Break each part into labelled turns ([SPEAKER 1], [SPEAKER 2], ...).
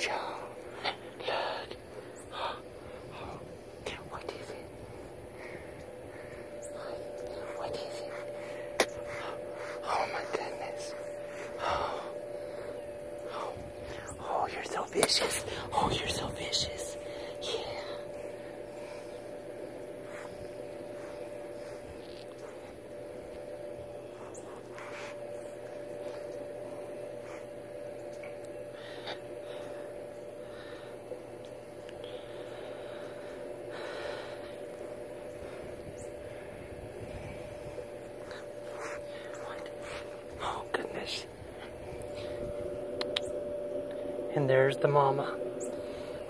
[SPEAKER 1] Joe, look. What is it? What is it? Oh my goodness. Oh. oh, you're so vicious. Oh, you're so vicious. And there's the mama.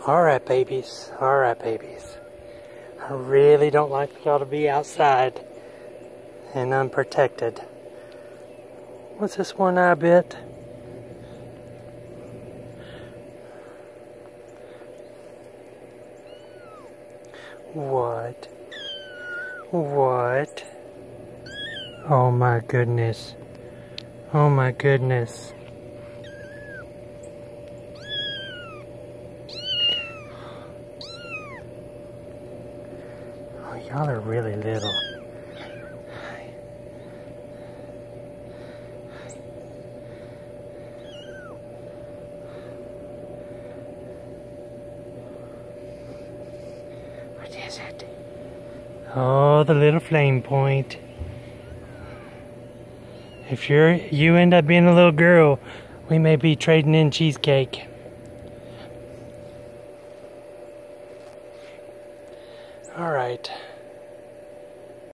[SPEAKER 1] Alright, babies. Alright, babies. I really don't like y'all to be outside and unprotected. What's this one eye bit? What? What? Oh my goodness. Oh my goodness. Oh, y'all are really little. What is it? Oh, the little flame point. If you're you end up being a little girl, we may be trading in cheesecake. All right.